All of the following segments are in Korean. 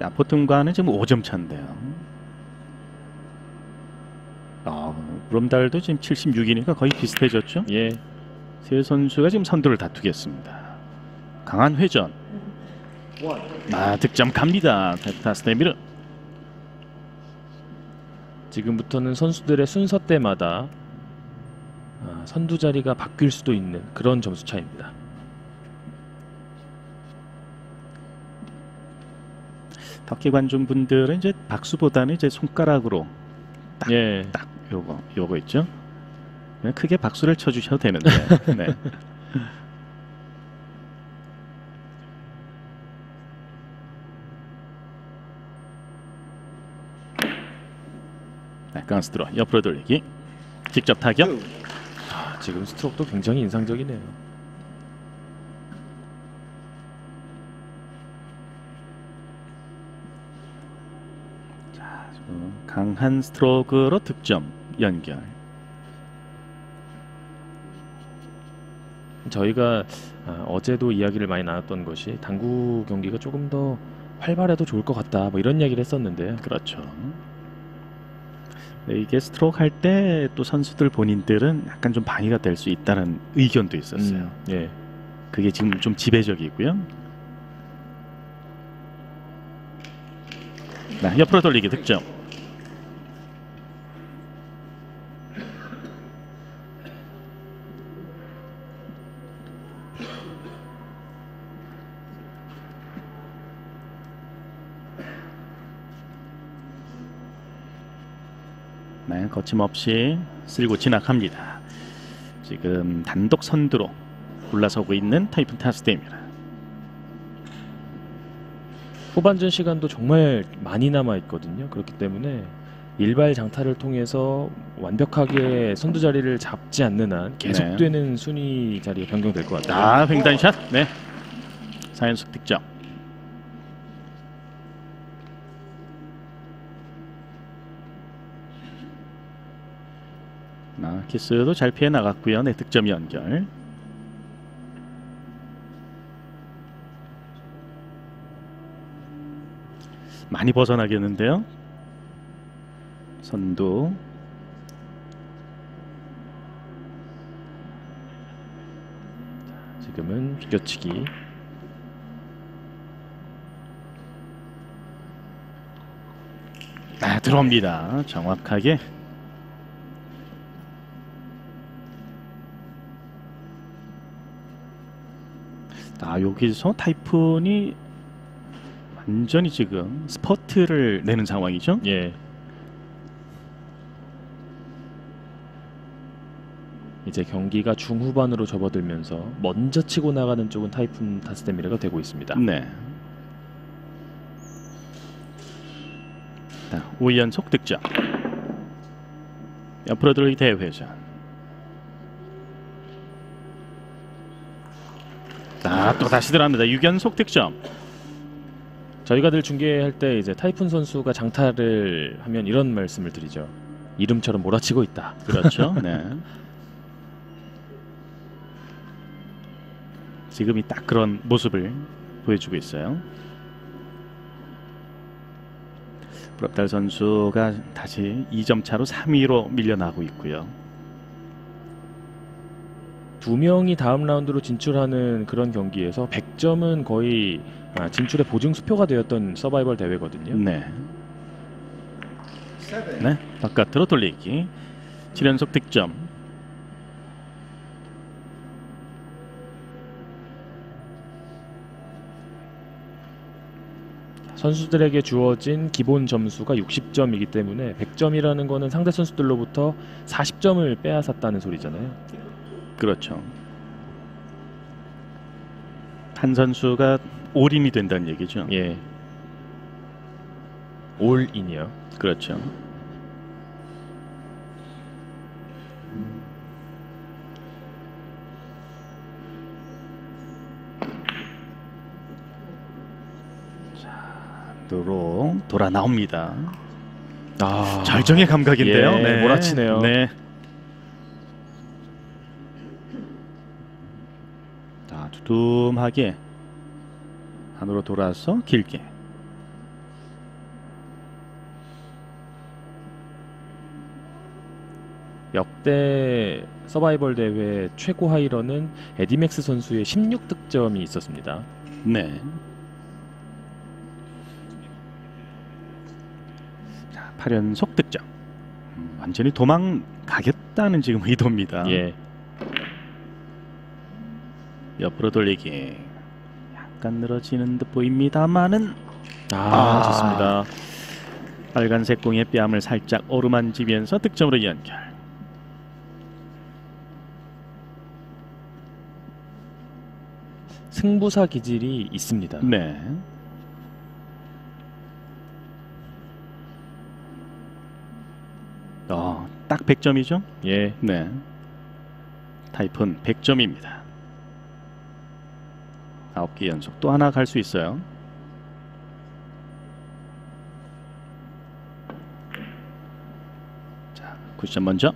자, 보통과는 지금 5점 차인데요. 아, 브롬달도 지금 76이니까 거의 비슷해졌죠. 예. 세 선수가 지금 선두를 다투겠습니다. 강한 회전. 아, 득점 갑니다. 테타 스테미르. 지금부터는 선수들의 순서 때마다 아, 선두 자리가 바뀔 수도 있는 그런 점수 차입니다. 터키 관중분들은 이제 박수보다는 이제 손가락으로 예. 딱 요거 요거 있죠. 그냥 크게 박수를 쳐주셔도 되는데. 네. 네, 강스트로 옆으로 돌리기. 직접 타격. 아, 지금 스트로크도 굉장히 인상적이네요. 어, 강한 스트로크로 득점 연결. 저희가 아, 어제도 이야기를 많이 나눴던 것이 당구 경기가 조금 더 활발해도 좋을 것 같다. 뭐 이런 이야기를 했었는데요. 그렇죠. 네, 이게 스트로크 할 때 또 선수들 본인들은 약간 좀 방해가 될 수 있다는 의견도 있었어요. 음, 예. 그게 지금 좀 지배적이고요. 네, 옆으로 돌리기 득점. 네, 거침없이 쓸고 진학합니다. 지금 단독 선두로 올라서고 있는 타이푼 타스데입니다. 후반전 시간도 정말 많이 남아 있거든요. 그렇기 때문에 일발 장타를 통해서 완벽하게 선두 자리를 잡지 않는 한 계속되는 순위 자리가 변경될 것 같아요. 아, 횡단샷. 네. 사연속 득점. 아, 키스도 잘 피해 나갔고요. 네, 득점 연결. 많이 벗어나겠는데요. 선두 지금은 비껴치기. 아, 들어옵니다. 정확하게. 아, 여기서 타이푼이 완전히 지금 스퍼트를 내는 상황이죠. 예. 이제 경기가 중후반으로 접어들면서 먼저 치고 나가는 쪽은 타이푼 타스데미르가 되고 있습니다. 네. 자, 5연속 득점. 옆으로 돌기 대회전. 아, 또 다시 들어갑니다. 6연속 득점. 저희가 늘 중계할 때 이제 타이푼 선수가 장타를 하면 이런 말씀을 드리죠. 이름처럼 몰아치고 있다. 그렇죠. 네. 지금이 딱 그런 모습을 보여주고 있어요. 브랍달 선수가 다시 2점 차로 3위로 밀려나고 있고요. 두 명이 다음 라운드로 진출하는 그런 경기에서 100점은 거의 아, 진출의 보증 수표가 되었던 서바이벌 대회거든요. 네. 네. 바깥으로 돌리기. 7연속 득점. 선수들에게 주어진 기본 점수가 60점이기 때문에 100점이라는 거는 상대 선수들로부터 40점을 빼앗았다는 소리잖아요. 그렇죠. 한 선수가 올인이 된다는 얘기죠. 예. 올인이요. 그렇죠. 있도록 돌아 나옵니다. 아, 절정의 감각인데요. 예, 네. 몰아치네요. 네. 자, 두툼하게 안으로 돌아서 길게. 역대 서바이벌 대회 최고 하이런은 에디맥스 선수의 16득점이 있었습니다. 네. 8연속 득점. 음, 완전히 도망가겠다는 지금 의도입니다. 예. 옆으로 돌리기. 약간 늘어지는 듯 보입니다만은 아, 아. 좋습니다. 빨간색 공의 뺨을 살짝 어루만지면서 득점으로 연결. 승부사 기질이 있습니다. 네. 어, 딱 100점이죠? 예. 네. 타이푼 100점입니다. 9개 연속 또 하나 갈 수 있어요. 자, 쿠션 먼저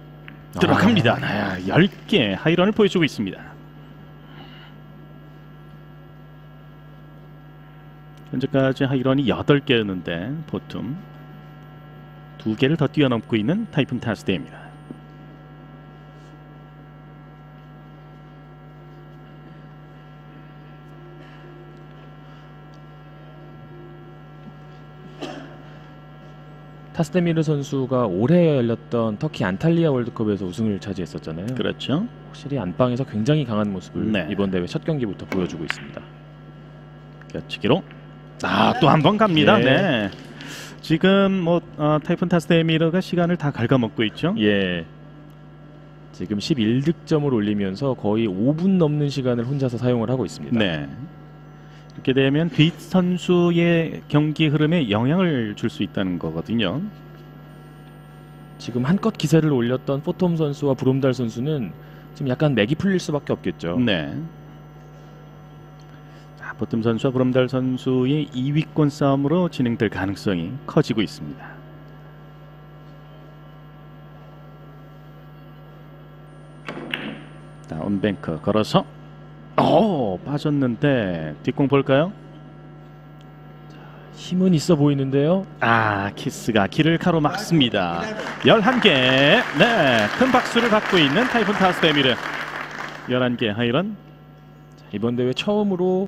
들어갑니다. 아, 10개 하이런을 보여주고 있습니다. 현재까지 하이런이 8개였는데 보통 두 개를 더 뛰어넘고 있는 타이푼 타스데입니다. 타스데미르 선수가 올해 열렸던 터키 안탈리아 월드컵에서 우승을 차지했었잖아요. 그렇죠. 확실히 안방에서 굉장히 강한 모습을 네. 이번 대회 첫 경기부터 보여주고 있습니다. 껴치기로 아또 한 번 갑니다. 예. 네. 지금 뭐 어, 타이푼 타스데미르가 시간을 다 갉아먹고 있죠. 예. 지금 11득점을 올리면서 거의 5분 넘는 시간을 혼자서 사용을 하고 있습니다. 네. 이렇게 되면 뒷 선수의 경기 흐름에 영향을 줄 수 있다는 거거든요. 지금 한껏 기세를 올렸던 포톰 선수와 브롬달 선수는 지금 약간 맥이 풀릴 수밖에 없겠죠. 네. 자, 보텀 선수와 브롬달 선수의 2위권 싸움으로 진행될 가능성이 커지고 있습니다. 다운뱅크 걸어서 어 빠졌는데 뒷공 볼까요? 힘은 있어 보이는데요. 아 키스가 길을 가로막습니다 11개 네 큰 박수를 받고 있는 타이푼 타스데미르 11개 하이런 이번 대회 처음으로